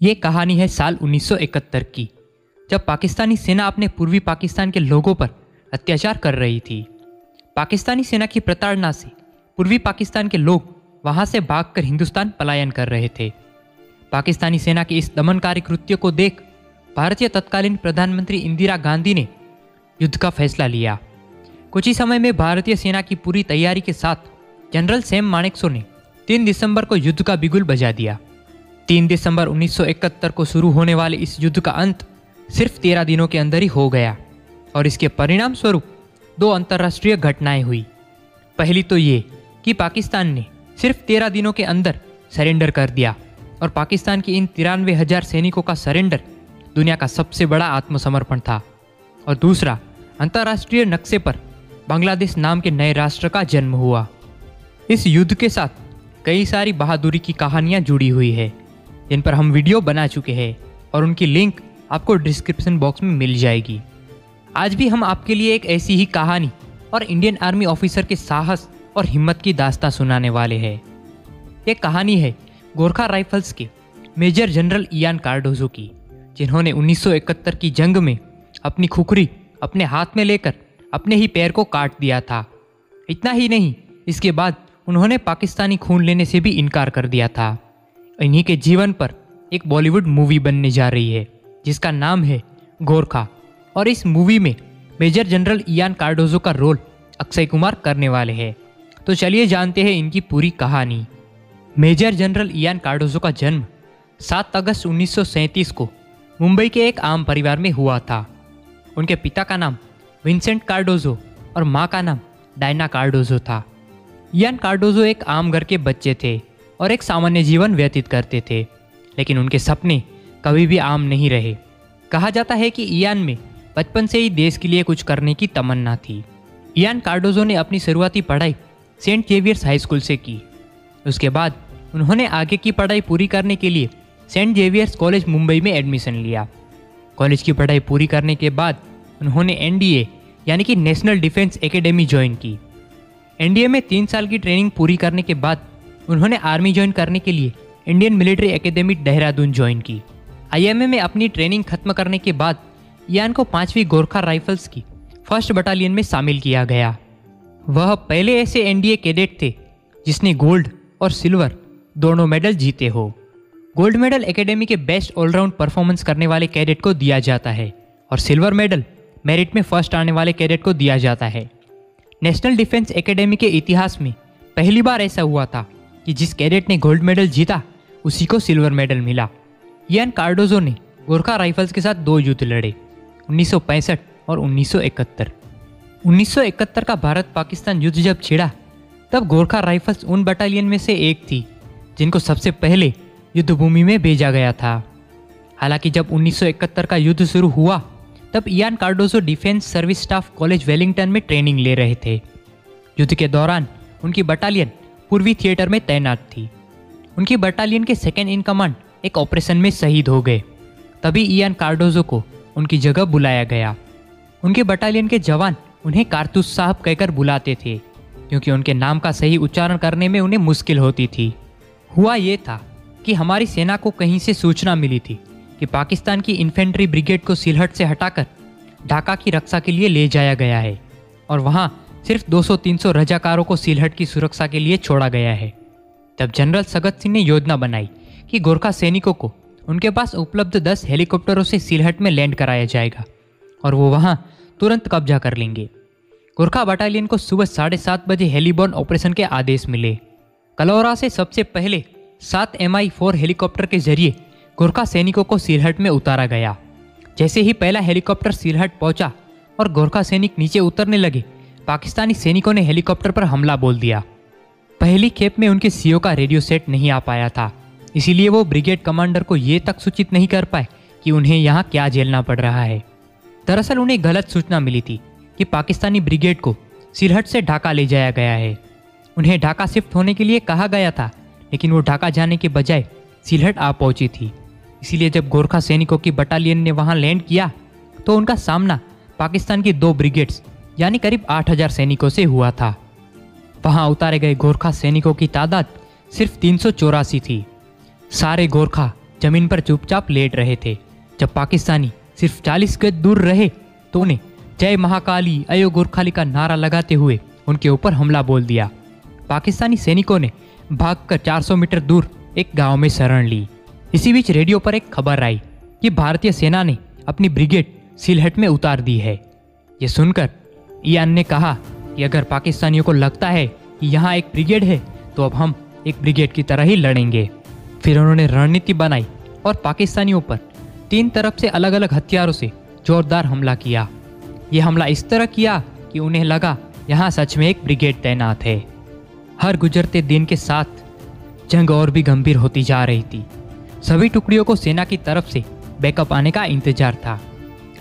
ये कहानी है साल 1971 की, जब पाकिस्तानी सेना अपने पूर्वी पाकिस्तान के लोगों पर अत्याचार कर रही थी। पाकिस्तानी सेना की प्रताड़ना से पूर्वी पाकिस्तान के लोग वहाँ से भागकर हिंदुस्तान पलायन कर रहे थे। पाकिस्तानी सेना के इस दमनकारी कृत्य को देख भारतीय तत्कालीन प्रधानमंत्री इंदिरा गांधी ने युद्ध का फैसला लिया। कुछ ही समय में भारतीय सेना की पूरी तैयारी के साथ जनरल सैम मानेकशॉ ने 3 दिसंबर को युद्ध का बिगुल बजा दिया। 3 दिसंबर 1971 को शुरू होने वाले इस युद्ध का अंत सिर्फ़ तेरह दिनों के अंदर ही हो गया। और इसके परिणाम स्वरूप दो अंतर्राष्ट्रीय घटनाएँ हुई। पहली तो ये कि पाकिस्तान ने सिर्फ़ तेरह दिनों के अंदर सरेंडर कर दिया और पाकिस्तान की इन तिरानवे हज़ार सैनिकों का सरेंडर दुनिया का सबसे बड़ा आत्मसमर्पण था। और दूसरा, अंतर्राष्ट्रीय नक्शे पर बांग्लादेश नाम के नए राष्ट्र का जन्म हुआ। इस युद्ध के साथ कई सारी बहादुरी की कहानियाँ जुड़ी हुई है। जिन पर हम वीडियो बना चुके हैं और उनकी लिंक आपको डिस्क्रिप्शन बॉक्स में मिल जाएगी। आज भी हम आपके लिए एक ऐसी ही कहानी और इंडियन आर्मी ऑफिसर के साहस और हिम्मत की दास्ता सुनाने वाले हैं। ये कहानी है गोरखा राइफल्स के मेजर जनरल इयान कार्डोजो की, जिन्होंने 1971 की जंग में अपनी खुखरी अपने हाथ में लेकर अपने ही पैर को काट दिया था। इतना ही नहीं, इसके बाद उन्होंने पाकिस्तानी खून लेने से भी इनकार कर दिया था। इन्हीं के जीवन पर एक बॉलीवुड मूवी बनने जा रही है, जिसका नाम है गोरखा। और इस मूवी में मेजर जनरल इयान कार्डोजो का रोल अक्षय कुमार करने वाले हैं। तो चलिए जानते हैं इनकी पूरी कहानी। मेजर जनरल इयान कार्डोजो का जन्म 7 अगस्त 1937 को मुंबई के एक आम परिवार में हुआ था। उनके पिता का नाम विंसेंट कार्डोजो और माँ का नाम डायना कार्डोजो था। इयान कार्डोजो एक आम घर के बच्चे थे। और एक सामान्य जीवन व्यतीत करते थे, लेकिन उनके सपने कभी भी आम नहीं रहे। कहा जाता है कि ईयान में बचपन से ही देश के लिए कुछ करने की तमन्ना थी। इयान कार्डोजो ने अपनी शुरुआती पढ़ाई सेंट जेवियर्स हाई स्कूल से की। उसके बाद उन्होंने आगे की पढ़ाई पूरी करने के लिए सेंट जेवियर्स कॉलेज मुंबई में एडमिशन लिया। कॉलेज की पढ़ाई पूरी करने के बाद उन्होंने एनडीए यानी कि नेशनल डिफेंस एकेडमी, ज्वाइन की। एनडीए में तीन साल की ट्रेनिंग पूरी करने के बाद उन्होंने आर्मी ज्वाइन करने के लिए Indian military academy Dehradun join की। आईएमए में अपनी ट्रेनिंग खत्म करने के बाद यान को पांचवी गोरखा राइफल्स की फ़र्स्ट बटालियन में शामिल किया गया। वह पहले ऐसे एनडीए कैडेट थे जिसने गोल्ड और सिल्वर दोनों मेडल जीते हो। गोल्ड मेडल एकेडमी के बेस्ट ऑलराउंड परफॉर्मेंस करने वाले कैडेट को दिया जाता है और सिल्वर मेडल मेरिट में फ़र्स्ट आने वाले कैडेट को दिया जाता है। नेशनल डिफेंस एकेडमी के इतिहास में पहली बार ऐसा हुआ था। कि जिस कैडेट ने गोल्ड मेडल जीता, उसी को सिल्वर मेडल मिला। यान कार्डोजो ने गोरखा राइफल्स के साथ दो युद्ध लड़े 1965 और 1971 1971 का भारत पाकिस्तान युद्ध जब छिड़ा, तब गोरखा राइफल्स उन बटालियन में से एक थी, जिनको सबसे पहले युद्ध भूमि में भेजा गया था। हालाँकि जब 1971 का युद्ध शुरू हुआ, तब Ian Cardozo defence service staff college Wellington में ट्रेनिंग ले रहे थे। युद्ध के दौरान उनकी बटालियन पूर्वी थिएटर में तैनात थी। उनकी बटालियन के सेकेंड इन कमांड एक ऑपरेशन में शहीद हो गए। तभी इयान कार्डोजो को उनकी जगह बुलाया गया। उनके बटालियन के जवान उन्हें कारतूस साहब कहकर बुलाते थे, क्योंकि उनके नाम का सही उच्चारण करने में उन्हें मुश्किल होती थी। हुआ ये था कि हमारी सेना को कहीं से सूचना मिली थी कि पाकिस्तान की इन्फेंट्री ब्रिगेड को सिलहट से हटाकर ढाका की रक्षा के लिए ले जाया गया है, और वहाँ सिर्फ़ 200-300 रजाकारों को सिलहट की सुरक्षा के लिए छोड़ा गया है। तब जनरल सगत सिंह ने योजना बनाई कि गोरखा सैनिकों को उनके पास उपलब्ध 10 हेलीकॉप्टरों से सिलहट में लैंड कराया जाएगा और वो वहाँ तुरंत कब्जा कर लेंगे। गोरखा बटालियन को सुबह साढ़े सात बजे हेलीबॉर्न ऑपरेशन के आदेश मिले। कलौरा से सबसे पहले सात एम आई फोर हेलीकॉप्टर के ज़रिए गोरखा सैनिकों को सिलहट में उतारा गया। जैसे ही पहला हेलीकॉप्टर सिलहट पहुँचा और गोरखा सैनिक नीचे उतरने लगे पाकिस्तानी सैनिकों ने हेलीकॉप्टर पर हमला बोल दिया। पहली खेप में उनके सीओ का रेडियो सेट नहीं आ पाया था। इसीलिए वो ब्रिगेड कमांडर को ये तक सूचित नहीं कर पाए कि उन्हें यहाँ क्या झेलना पड़ रहा है। दरअसल उन्हें गलत सूचना मिली थी कि पाकिस्तानी ब्रिगेड को सिरहट से ढाका ले जाया गया है। उन्हें ढाका शिफ्ट होने के लिए कहा गया था, लेकिन वो ढाका जाने के बजाय सिलहट आ पहुँची थी। इसीलिए जब गोरखा सैनिकों की बटालियन ने वहाँ लैंड किया तो उनका सामना पाकिस्तान की दो ब्रिगेड्स यानी करीब 8000 सैनिकों से हुआ था। वहाँ उतारे गए गोरखा सैनिकों की तादाद सिर्फ़ तीन थी। सारे गोरखा ज़मीन पर चुपचाप लेट रहे थे। जब पाकिस्तानी सिर्फ़ 40 गज दूर रहे तो उन्हें जय महाकाली अयो गोरखाली का नारा लगाते हुए उनके ऊपर हमला बोल दिया। पाकिस्तानी सैनिकों ने भागकर 400 मीटर दूर एक गाँव में शरण ली। इसी बीच रेडियो पर एक खबर आई कि भारतीय सेना ने अपनी ब्रिगेड सिलहट में उतार दी है। ये सुनकर ईयान ने कहा कि अगर पाकिस्तानियों को लगता है कि यहाँ एक ब्रिगेड है तो अब हम एक ब्रिगेड की तरह ही लड़ेंगे। फिर उन्होंने रणनीति बनाई और पाकिस्तानियों पर तीन तरफ़ से अलग अलग हथियारों से जोरदार हमला किया। ये हमला इस तरह किया कि उन्हें लगा यहाँ सच में एक ब्रिगेड तैनात है। हर गुजरते दिन के साथ जंग और भी गंभीर होती जा रही थी। सभी टुकड़ियों को सेना की तरफ़ से बैकअप आने का इंतज़ार था।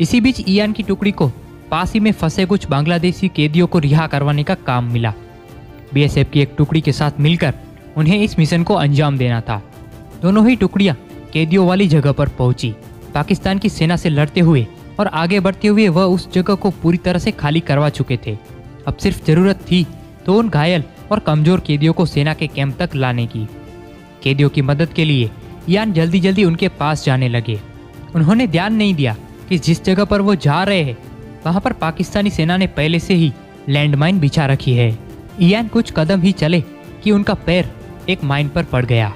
इसी बीच ईयान की टुकड़ी को पास ही में फंसे कुछ बांग्लादेशी कैदियों को रिहा करवाने का काम मिला। बीएसएफ की एक टुकड़ी के साथ मिलकर उन्हें इस मिशन को अंजाम देना था। दोनों ही टुकड़ियाँ कैदियों वाली जगह पर पहुँची। पाकिस्तान की सेना से लड़ते हुए और आगे बढ़ते हुए वह उस जगह को पूरी तरह से खाली करवा चुके थे। अब सिर्फ़ ज़रूरत थी तो उन घायल और कमज़ोर कैदियों को सेना के कैंप तक लाने की। कैदियों की मदद के लिए यान जल्दी जल्दी उनके पास जाने लगे। उन्होंने ध्यान नहीं दिया कि जिस जगह पर वो जा रहे हैं वहाँ पर पाकिस्तानी सेना ने पहले से ही लैंडमाइन बिछा रखी है। ईयान कुछ कदम ही चले कि उनका पैर एक माइन पर पड़ गया।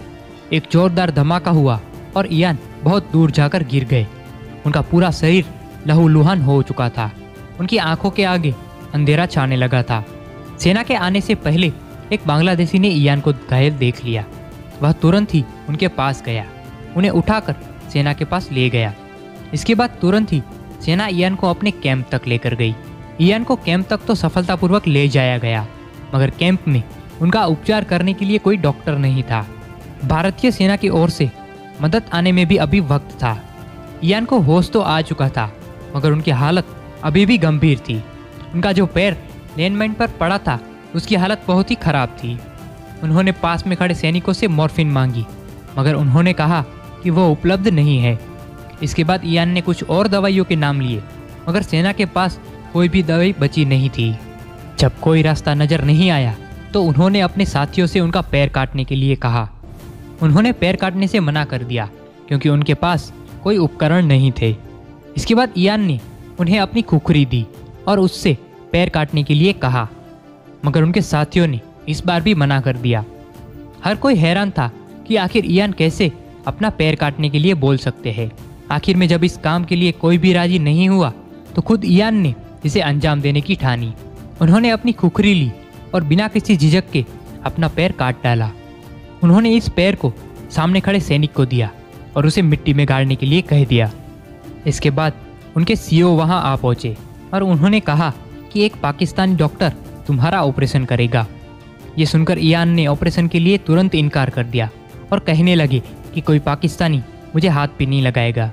एक जोरदार धमाका हुआ और ईयान बहुत दूर जाकर गिर गए। उनका पूरा शरीर लहूलुहान हो चुका था। उनकी आँखों के आगे अंधेरा छाने लगा था। सेना के आने से पहले एक बांग्लादेशी ने ईयान को घायल देख लिया। वह तुरंत ही उनके पास गया। उन्हें उठाकर सेना के पास ले गया। इसके बाद तुरंत ही सेना ईयान को अपने कैंप तक लेकर गई। ईयान को कैंप तक तो सफलतापूर्वक ले जाया गया, मगर कैंप में उनका उपचार करने के लिए कोई डॉक्टर नहीं था। भारतीय सेना की ओर से मदद आने में भी अभी वक्त था। ईयान को होश तो आ चुका था, मगर उनकी हालत अभी भी गंभीर थी। उनका जो पैर लैंडमाइन पर पड़ा था, उसकी हालत बहुत ही खराब थी। उन्होंने पास में खड़े सैनिकों से मॉर्फिन मांगी, मगर उन्होंने कहा कि वो उपलब्ध नहीं है। इसके बाद ईयान ने कुछ और दवाइयों के नाम लिए, मगर सेना के पास कोई भी दवाई बची नहीं थी। जब कोई रास्ता नज़र नहीं आया तो उन्होंने अपने साथियों से उनका पैर काटने के लिए कहा। उन्होंने पैर काटने से मना कर दिया, क्योंकि उनके पास कोई उपकरण नहीं थे। इसके बाद ईयान ने उन्हें अपनी खुखरी दी और उससे पैर काटने के लिए कहा, मगर उनके साथियों ने इस बार भी मना कर दिया। हर कोई हैरान था कि आखिर ईयान कैसे अपना पैर काटने के लिए बोल सकते हैं। आखिर में जब इस काम के लिए कोई भी राज़ी नहीं हुआ तो खुद ईयान ने इसे अंजाम देने की ठानी। उन्होंने अपनी खुखरी ली और बिना किसी झिझक के अपना पैर काट डाला। उन्होंने इस पैर को सामने खड़े सैनिक को दिया और उसे मिट्टी में गाड़ने के लिए कह दिया। इसके बाद उनके सीओ वहाँ आ पहुँचे और उन्होंने कहा कि एक पाकिस्तानी डॉक्टर तुम्हारा ऑपरेशन करेगा। ये सुनकर ईयान ने ऑपरेशन के लिए तुरंत इनकार कर दिया और कहने लगे कि कोई पाकिस्तानी मुझे हाथ भी नहीं लगाएगा।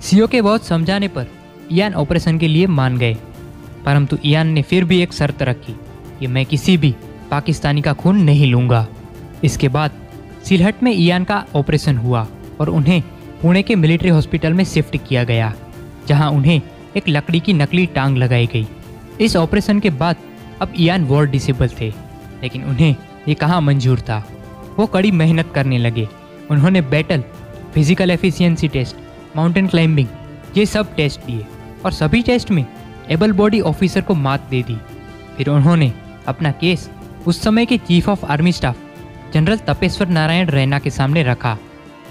सीओ के बहुत समझाने पर ईयान ऑपरेशन के लिए मान गए। परंतु ईयान ने फिर भी एक शर्त रखी कि मैं किसी भी पाकिस्तानी का खून नहीं लूँगा। इसके बाद सिलहट में ईयान का ऑपरेशन हुआ और उन्हें पुणे के मिलिट्री हॉस्पिटल में शिफ्ट किया गया, जहाँ उन्हें एक लकड़ी की नकली टांग लगाई गई। इस ऑपरेशन के बाद अब ईयान वॉर डिसेबल थे, लेकिन उन्हें ये कहाँ मंजूर था? वो कड़ी मेहनत करने लगे। उन्होंने battle physical efficiency test mountain climbing ये सब टेस्ट दिए और सभी टेस्ट में एबल बॉडी ऑफिसर को मात दे दी। फिर उन्होंने अपना केस उस समय के chief of army staff general Tapeshwar Narayan Raina के सामने रखा।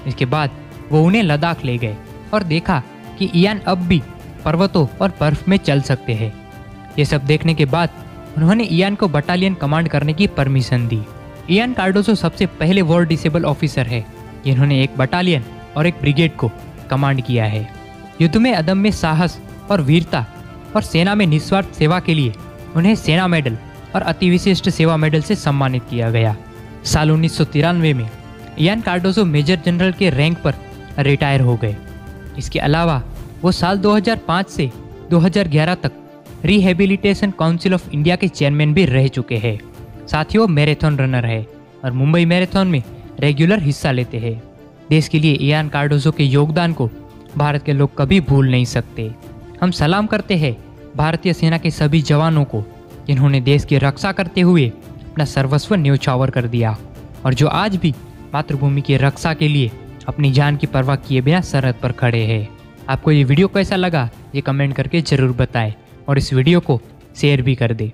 इसके बाद वो उन्हें लद्दाख ले गए और देखा कि ईयान अब भी पर्वतों और बर्फ़ में चल सकते हैं। ये सब देखने के बाद उन्होंने ईयान को बटालियन कमांड करने की परमिशन दी। ईयान कार्डोसो सबसे पहले वॉर डिसेबल ऑफिसर है। जिन्होंने एक बटालियन और एक ब्रिगेड को कमांड किया है। युद्ध में अदम्य साहस और वीरता और सेना में निस्वार्थ सेवा के लिए उन्हें सेना मेडल और अति विशिष्ट सेवा मेडल से सम्मानित किया गया। साल उन्नीस सौ तिरानवे में यान कार्डोजो मेजर जनरल के रैंक पर रिटायर हो गए। इसके अलावा वो साल 2005 से 2011 तक रिहेबिलिटेशन काउंसिल ऑफ़ इंडिया के चेयरमैन भी रह चुके हैं। साथ ही वो मैराथन रनर है और मुंबई मैराथन में रेगुलर हिस्सा लेते हैं। देश के लिए इयान कार्डोजो के योगदान को भारत के लोग कभी भूल नहीं सकते। हम सलाम करते हैं भारतीय सेना के सभी जवानों को, जिन्होंने देश की रक्षा करते हुए अपना सर्वस्व न्यौछावर कर दिया और जो आज भी मातृभूमि की रक्षा के लिए अपनी जान की परवाह किए बिना सरहद पर खड़े हैं। आपको ये वीडियो कैसा लगा, ये कमेंट करके ज़रूर बताएँ और इस वीडियो को शेयर भी कर दे।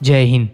जय हिंद।